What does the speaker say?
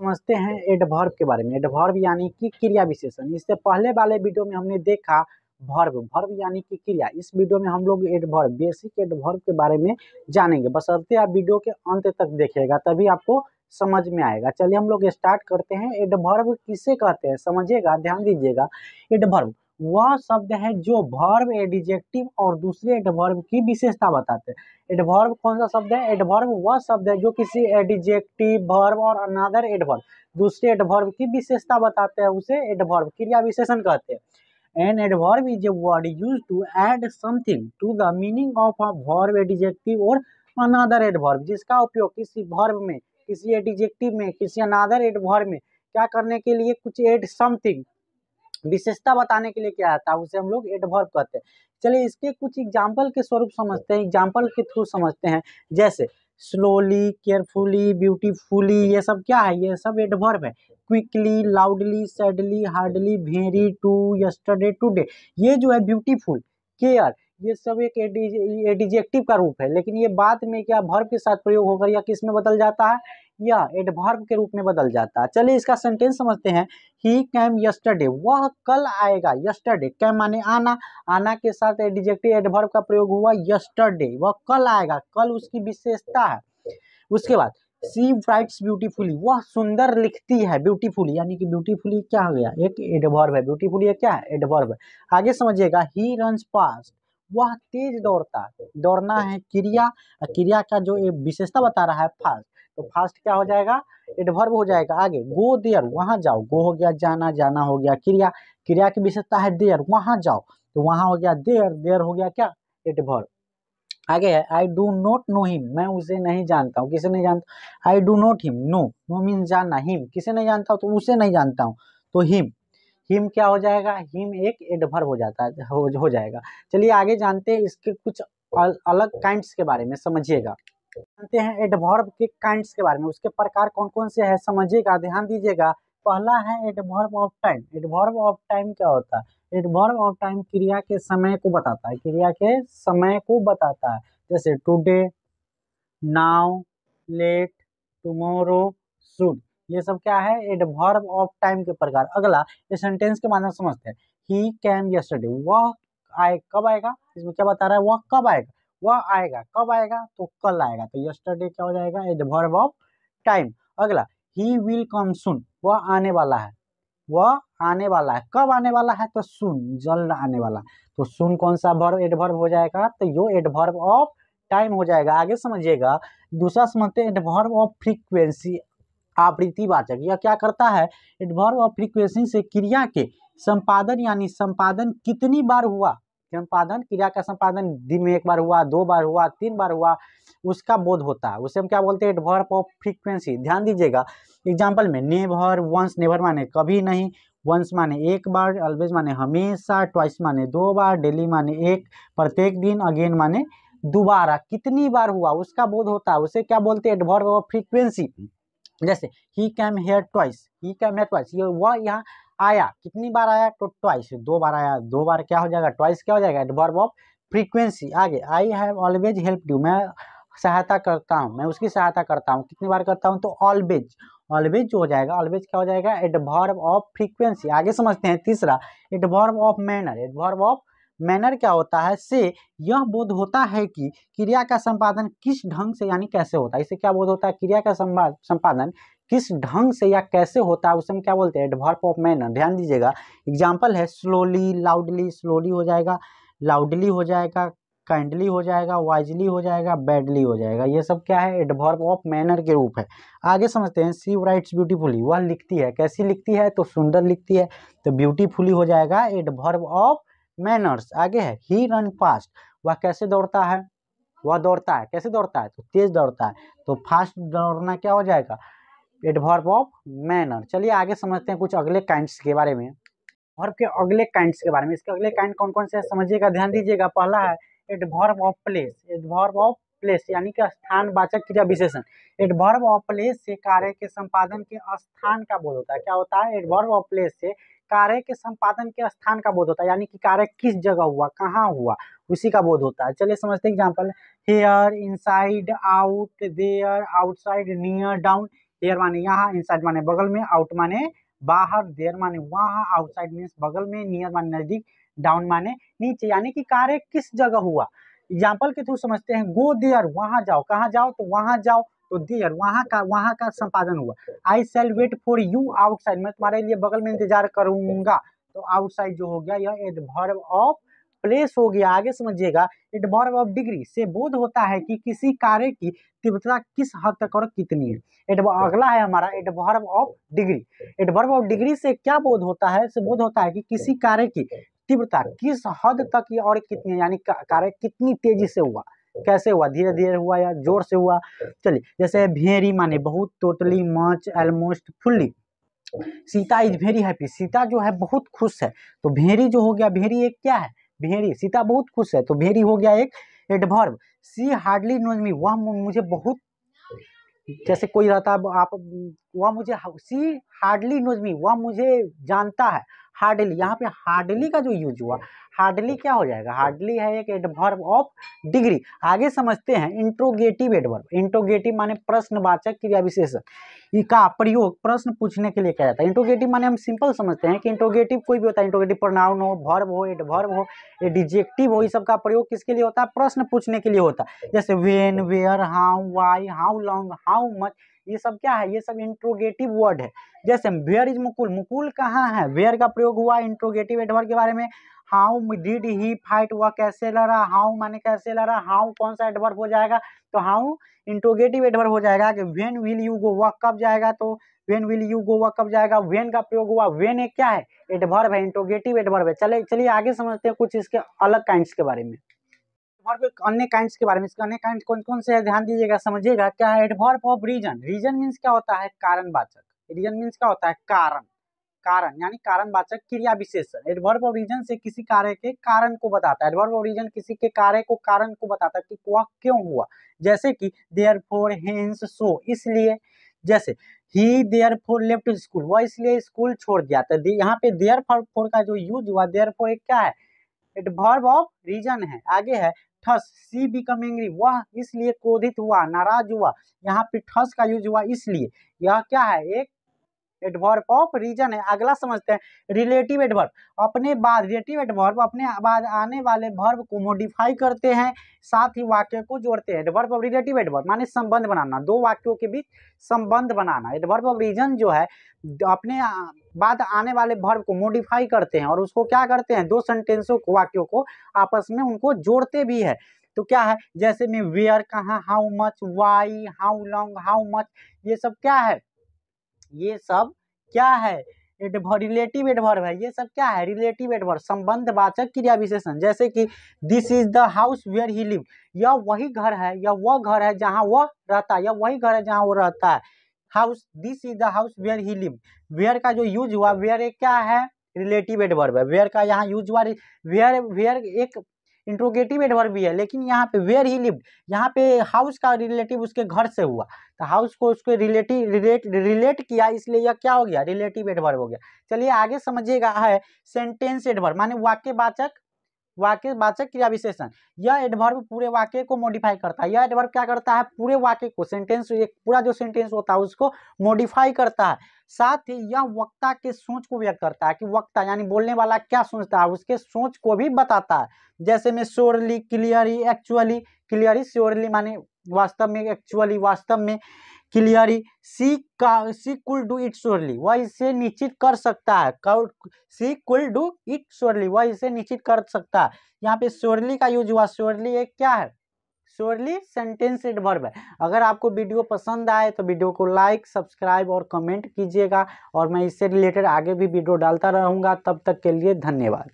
समझते हैं एडभर्व के बारे में। एडभर्व यानी कि क्रिया विशेषण। इससे पहले वाले वीडियो में हमने देखा भर्व भर्व यानी कि क्रिया। इस वीडियो में हम लोग एडभर्व बेसिक एडभर्व के बारे में जानेंगे। बसरते आप वीडियो के अंत तक देखेगा तभी आपको समझ में आएगा। चलिए हम लोग स्टार्ट करते हैं। एडभर्व किसे कहते हैं? समझिएगा, ध्यान दीजिएगा। एडवर्ब वह शब्द है जो वर्ब एडिजेक्टिव और दूसरे एडवर्ब की विशेषता बताते हैं। एडवर्ब कौन सा शब्द है? एडवर्ब वह शब्द है जो किसी एडिजेक्टिव वर्ब और अनादर एडवर्ब दूसरे एडवर्ब की विशेषता बताते हैं, उसे एडवर्ब क्रिया विशेषण कहते हैं। An adverb is a word use to add something to the meaning of a verb adjective और अनादर एडवर्ब जिसका उपयोग किसी वर्ब में, किसी एडिजेक्टिव में, किसी अनादर एडवर्ब में, क्या करने के लिए कुछ एड समथिंग विशेषता बताने के लिए क्या आता है उसे हम लोग एडवर्ब कहते हैं। चलिए इसके कुछ एग्ज़ाम्पल के स्वरूप समझते हैं एग्ज़ाम्पल के थ्रू समझते हैं। जैसे स्लोली केयरफुली ब्यूटीफुली ये सब क्या है? ये सब एडवर्ब है। Quickly loudly sadly hardly very too yesterday today ये जो है ब्यूटीफुल केयर ये सब एक एडिजेक्टिव का रूप है, लेकिन ये बाद में क्या भर्व के साथ प्रयोग होकर या किसमें बदल जाता है? या एडवर्ब के रूप में बदल जाता है। चलिए इसका सेंटेंस समझते हैं। ही कैम यस्टरडे वह कल आएगा। यस्टरडे कैम माने आना। आना के साथ एडिजेक्टिव एडवर्ब का प्रयोग हुआ यस्टरडे वह कल आएगा। कल उसकी विशेषता है। उसके बाद सी राइट्स ब्यूटीफुली वह सुंदर लिखती है। ब्यूटीफुली यानी कि ब्यूटीफुली क्या हो गया? एक एडवर्ब है। ब्यूटीफुली क्या है? एडवर्ब है आगे समझिएगा। ही रन्स फास्ट वह तेज दौड़ता है। दौड़ना है क्रिया क्रिया का जो विशेषता बता रहा है फास्ट तो फास्ट क्या हो जाएगा? एडवर्ब हो जाएगा आगे। गो देयर वहाँ जाओ। गो हो गया जाना जाना हो गया क्रिया। क्रिया की विशेषता है देयर वहाँ जाओ। तो वहाँ हो गया देयर देयर हो गया क्या? एडवर्ब। आगे है I do not know him मैं उसे नहीं जानता हूँ। किसे नहीं जानता? I do not him know know mean जानना हिम किसे नहीं जानता हूँ? तो उसे नहीं जानता हूँ। तो हिम हिम क्या हो जाएगा? हिम एक एडवर्ब हो जाता है हो, जाएगा। चलिए आगे जानते हैं इसके कुछ अलग काइंड्स के बारे में समझिएगा। जानते हैं एडवर्ब के काइंड्स के बारे में उसके प्रकार कौन कौन से है समझिएगा ध्यान दीजिएगा। पहला है adverb of time adverb of time क्या होता है? एडवर्ब ऑफ़ टाइम क्रिया के समय को बताता है। क्रिया के समय को बताता है। जैसे today now late tomorrow should ये सब क्या है? एडवर्ब ऑफ़ टाइम के प्रकार। अगला ये सेंटेंस के माध्यम समझते हैं। ही कैम यस्टरडे वह आए, कब आएगा? इसमें क्या बता रहा है? वह कब आएगा? वह आएगा, कब आएगा? तो कल आएगा। तो यस्टरडे क्या हो जाएगा? एडवर्ब ऑफ़ टाइम अगला ही विल कम सुन वह आने वाला है। वह आने वाला है। कब आने वाला है? तो सुन जल्द आने वाला। तो सुन कौन सा वर्ब एडवर्ब हो जाएगा? तो यो एडवर्ब ऑफ़ टाइम हो जाएगा। आगे समझिएगा। दूसरा समझते हैं एडवर्ब ऑफ़ फ्रीक्वेंसी आवृत्तिवाचक यह क्या करता है? एडवर्ब ऑफ़ फ्रीक्वेंसी से क्रिया के संपादन, यानी संपादन कितनी बार हुआ? संपादन, क्रिया का संपादन दिन में एक बार हुआ, दो बार हुआ, तीन बार हुआ, उसका बोध होता है। उसे हम क्या बोलते हैं? एडवर्ब ऑफ़ फ्रीक्वेंसी ध्यान दीजिएगा एग्ज़ाम्पल में नेवर वंस नेवर माने कभी नहीं वंस माने एक बार ऑलवेज माने हमेशा ट्वाइस माने दो बार डेली माने एक, प्रत्येक दिन अगेन माने दोबारा। कितनी बार हुआ? उसका बोध होता है। उसे क्या बोलते हैं? एडवर्ब ऑफ़ फ्रीक्वेंसी जैसे he came here twice he came here twice ये वह यहाँ आया, कितनी बार आया? तो ट्वाइस दो बार आया, दो बार क्या हो जाएगा? ट्वाइस क्या हो जाएगा? एडवर्ब ऑफ़ फ्रीक्वेंसी आगे I have always help you मैं सहायता करता हूँ, मैं उसकी सहायता करता हूँ, कितनी बार करता हूँ? तो ऑलवेज ऑलवेज जो हो जाएगा ऑलवेज क्या हो जाएगा? एडवर्ब ऑफ़ फ्रीक्वेंसी आगे समझते हैं, तीसरा adverb of manner adverb of manner क्या होता है? से यह बोध होता है कि क्रिया का संपादन किस ढंग से यानी कैसे होता है? इसे क्या बोध होता है? क्रिया का संपादन किस ढंग से या कैसे होता है? उसे हम क्या बोलते हैं? एडवर्ब ऑफ़ मैनर ध्यान दीजिएगा। एग्ज़ाम्पल है स्लोली लाउडली स्लोली हो जाएगा। लाउडली हो जाएगा काइंडली हो जाएगा वाइजली हो जाएगा बैडली हो जाएगा। ये सब क्या है? एडवर्ब ऑफ़ मैनर के रूप है। आगे समझते हैं। सी राइट्स ब्यूटीफुली वह लिखती है। कैसी लिखती है? तो सुंदर लिखती है। तो ब्यूटीफुली हो जाएगा एडवर्ब ऑफ़ मैनर्स आगे है ही रन फास्ट वह कैसे दौड़ता है? वह दौड़ता है, कैसे दौड़ता है? तो तेज दौड़ता है तो फास्ट दौड़ना क्या हो जाएगा? एडवर्ब ऑफ़ मैनर चलिए आगे समझते हैं कुछ अगले काइंड्स के बारे में। वर्ब के अगले काइंड्स के बारे में, इसके अगले काइंड कौन कौन से समझिएगा, ध्यान दीजिएगा, पहला है adverb of place adverb of place यानी कि स्थान वाचक क्रिया विशेषण। एडवर्ब ऑफ़ प्लेस से कार्य के संपादन के स्थान का बोध होता है, क्या होता है? एडवर्ब ऑफ़ प्लेस से कार्य के संपादन के स्थान का बोध होता है, यानी कि कार्य किस जगह हुआ, कहाँ हुआ, उसी का बोध होता है। चलिए समझते हैं example here inside out there outside near down there माने यहाँ इनसाइड माने बगल में आउट माने बाहर देयर माने वहाँ आउटसाइड मीन्स बगल में नियर माने नज़दीक डाउन माने नीचे। यानी कि कार्य किस जगह हुआ? एग्ज़ाम्पल के थ्रू समझते हैं गो देयर वहाँ जाओ, कहाँ जाओ तो वहाँ जाओ। तो देयर वहाँ का वहाँ का संपादन हुआ। I shall wait for you outside मैं तुम्हारे लिए बगल में इंतज़ार करूँगा। तो आउटसाइड जो हो गया, यह एडवर्ब ऑफ़ प्लेस हो गया। आगे समझिएगा एडवर्ब ऑफ़ डिग्री से बोध होता है कि किसी कार्य की तीव्रता किस हद तक और कितनी है। अगला है हमारा adverb of degree adverb of degree से क्या बोध होता है? से बोध होता है कि किसी कार्य की तीव्रता किस हद तक और कितनी यानी कार्य कितनी तेज़ी से हुआ। कैसे हुआ? धीरे धीरे हुआ या ज़ोर से हुआ? चलिए, जैसे भेरी माने, बहुत totally much almost fully. Sita is very happy Sita जो है, बहुत खुश है। तो भेरी जो हो गया, भेरी एक क्या है? भेरी। सीता बहुत खुश है। तो भेरी हो गया एक adverb she hardly knows me वह मुझे बहुत जैसे कोई रहता है आप, वह मुझे सी हार्डली नोज़ मी वह मुझे जानता है। हार्डली यहाँ पे हार्डली का जो यूज़ हुआ। हार्डली क्या हो जाएगा? हार्डली है एक एडवर्ब ऑफ़ डिग्री। आगे समझते हैं, इंट्रोगेटिव एडवर्ब इंट्रोगेटिव माने प्रश्नवाचक क्रिया विशेषण का प्रयोग प्रश्न पूछने के लिए किया जाता है। इंट्रोगेटिव माने हम सिंपल समझते हैं कि इंट्रोगेटिव कोई भी होता है। इंट्रोगेटिव प्रोनाउन हो वर्ब हो एडवर्ब हो डिजेक्टिव हो, ये सब का प्रयोग किसके लिए होता है? प्रश्न पूछने के लिए होता है। जैसे when where how why how long how much ये सब क्या है? ये सब इंट्रोगेटिव वर्ड है। जैसे वेयर इज़ मुकुल? मुकुल कहाँ है? वेयर का प्रयोग हुआ इंट्रोगेटिव एडवर्ब के बारे में? हाउ डिड ही फाइट वह कैसे लड़ा, हाउ माने कैसे लड़ा, हाउ कौन सा एडवर्ब हो जाएगा तो हाउ इंट्रोगेटिव एडवर्ब हो जाएगा कि वेन विल यू गो वह कब जाएगा तो वेन विल यू गो वह कब जाएगा वेन का प्रयोग हुआ वेन एक क्या है, एडवर्ब है, इंट्रोगेटिव एडवर्ब है। चले, चलिए आगे समझते हैं कुछ इसके अलग काइंड्स के बारे में। एडवर्ब अन्य काइंड्स के बारे में, इसके अन्य काइंड कौन कौन से ध्यान दीजिएगा, समझिएगा, क्या है adverb of reason reason means क्या होता है? कारणवाचक रीजन मीन्स क्या होता है? कारण। कारण, यानी कारणवाचक क्रिया विशेषण। एडवर्ब ऑफ़ रीजन से किसी कार्य के कारण को बताता है। एडवर्ब ऑफ़ रीजन किसी के कार्य को कारण को बताता है कि वह क्यों हुआ। जैसे कि देयर फोर हेंस सो इसलिए, जैसे ही देयर फोर लेफ़्ट स्कूल वह इसलिए स्कूल छोड़ दिया। तो यहाँ पे देयर फोर का जो यूज़ हुआ देयर फोर एक क्या है? एडवर्ब ऑफ़ रीजन है, आगे है, ठस सी बिकम एंग्री वह इसलिए क्रोधित हुआ, नाराज़ हुआ। यहाँ पे ठस का यूज़ हुआ इसलिए। यह क्या है? एक एडवर्ब ऑफ़ रीजन है। अगला समझते हैं रिलेटिव एडवर्ब अपने बाद रिलेटिव एडवर्ब अपने बाद आने वाले वर्ब को मॉडिफाई करते हैं, साथ ही वाक्य को जोड़ते हैं। एडवर्ब ऑफ़ रिलेटिव एडवर्ब माने संबंध बनाना, दो वाक्यों के बीच संबंध बनाना। एडवर्ब ऑफ़ रीजन जो है, अपने बाद आने वाले वर्ब को मॉडिफाई करते हैं और उसको क्या करते हैं, दो सेंटेंसों को, वाक्यों को आपस में उनको जोड़ते भी है। तो क्या है, जैसे में वेयर कहाँ how much why how long how much ये सब क्या है? ये सब क्या है? रिलेटिव एडवर्ब है। ये सब क्या है? रिलेटिव एडवर्ब संबंध वाचक क्रिया विशेषण। जैसे कि this is the house where he live यह वही घर है या वह घर है जहाँ वह रहता है या वही घर है जहाँ वो रहता है। House this is the house where he live where का जो यूज़ हुआ वेयर क्या है? रिलेटिव एडवर्ब है। वेयर का यहाँ यूज़ हुआ? वेयर वेयर एक इंट्रोगेटिव एडवर्ब भी है, लेकिन यहाँ पे वेयर ही लिव्ड यहाँ पे हाउस का रिलेटिव उसके घर से हुआ। तो हाउस को उसके रिलेटिव रिलेट रिलेट किया, इसलिए यह क्या हो गया? रिलेटिव एडवर्ब हो गया। चलिए आगे समझिएगा है सेंटेंस एडवर्ब माने वाक्यवाचक वाक्यवाचक क्रिया विशेषण। यह एडवर्ब पूरे वाक्य को मॉडिफाई करता है। यह एडवर्ब क्या करता है? पूरे वाक्य को सेंटेंस एक पूरा जो सेंटेंस होता है, उसको मॉडिफाई करता है। साथ ही यह वक्ता के सोच को व्यक्त करता है कि वक्ता यानी बोलने वाला क्या सोचता है, उसके सोच को भी बताता है। जैसे में surely clearly actually clearly surely माने वास्तव में एक्चुअली वास्तव में क्लियरली सी का, सी कुल डू इट श्योरली वह इसे निश्चित कर सकता है सी कुल डू इट श्योरली वह इसे निश्चित कर सकता है। यहाँ पे श्योरली का यूज़ हुआ, श्योरली एक क्या है? श्योरली सेंटेंस एडवर्ब है। अगर आपको वीडियो पसंद आए तो वीडियो को लाइक, सब्सक्राइब और कमेंट कीजिएगा और मैं इससे रिलेटेड आगे भी वीडियो डालता रहूँगा। तब तक के लिए धन्यवाद।